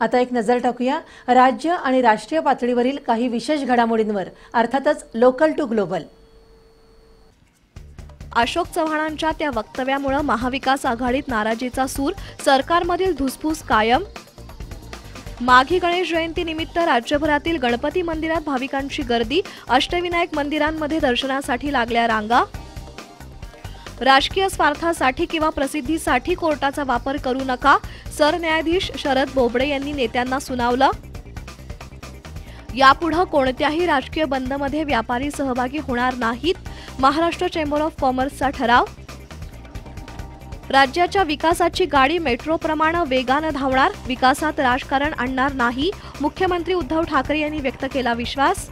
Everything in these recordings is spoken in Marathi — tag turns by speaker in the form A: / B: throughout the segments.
A: आता एक नजर टाकूया. राज्य आणि राष्ट्रीय पातळीवरील काही विशेष घडामोडींवर अर्थातच लोकल टू ग्लोबल
B: अशोक चव्हाणांच्या त्या वक्तव्यामुळे महाविकास आघाडीत नाराजीचा सूर सरकारमधील धुसफूस कायम. माघी गणेश जयंतीनिमित्त राज्यभरातील गणपती मंदिरात भाविकांची गर्दी अष्टविनायक मंदिरांमध्ये दर्शनासाठी लागल्या रांगा. राजकीय स्वार्थासाठी किंवा प्रसिद्धीसाठी कोर्टाचा वापर करू नका सरन्यायाधीश शरद बोबडे यांनी नेत्यांना सुनावलं. यापुढे कोणत्याही राजकीय बंदमध्ये व्यापारी सहभागी होणार नाहीत महाराष्ट्र चेंबर ऑफ कॉमर्सचा ठराव. राज्याच्या विकासाची गाडी मेट्रोप्रमाणे वेगानं धावणार विकासात राजकारण आणणार नाही मुख्यमंत्री उद्धव ठाकरे यांनी व्यक्त केला विश्वास.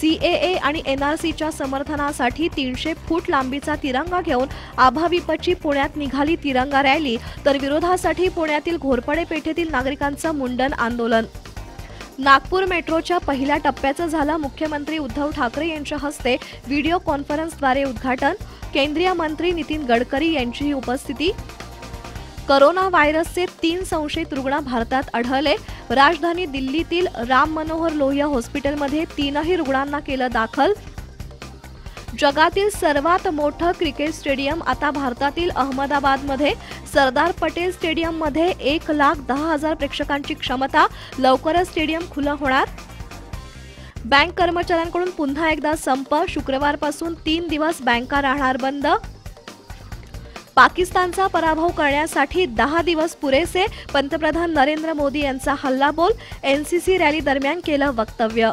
B: सीएए आणि एनआरसीच्या समर्थनासाठी तीनशे फूट लांबीचा तिरंगा घेऊन आभाविपची पुण्यात निघाली तिरंगा रॅली तर विरोधासाठी पुण्यातील घोरपडे पेठेतील नागरिकांचं मुंडन आंदोलन. नागपूर मेट्रोच्या पहिल्या टप्प्याचं झालं मुख्यमंत्री उद्धव ठाकरे यांच्या हस्ते व्हिडिओ कॉन्फरन्सद्वारे उद्घाटन केंद्रीय मंत्री नितीन गडकरी यांचीही उपस्थिती. करोना व्हायरसचे तीन संशयित रुग्ण भारतात आढळले राजधानी दिल्लीतील राम मनोहर लोहिया हॉस्पिटलमध्ये तीनही रुग्णांना केलं दाखल. जगातील सर्वात मोठं क्रिकेट स्टेडियम आता भारतातील अहमदाबादमध्ये. सरदार पटेल स्टेडियममध्ये एक लाख दहा हजार प्रेक्षकांची क्षमता. लवकरच स्टेडियम खुलं होणार. बँक कर्मचाऱ्यांकडून पुन्हा एकदा संप. शुक्रवारपासून तीन दिवस बँका राहणार बंद. पाकिस्तानचा पराभव करण्यासाठी दहा दिवस पुरेसे पंतप्रधान नरेंद्र मोदी यांचा हल्लाबोल एनसीसी रॅली दरम्यान केलं वक्तव्य.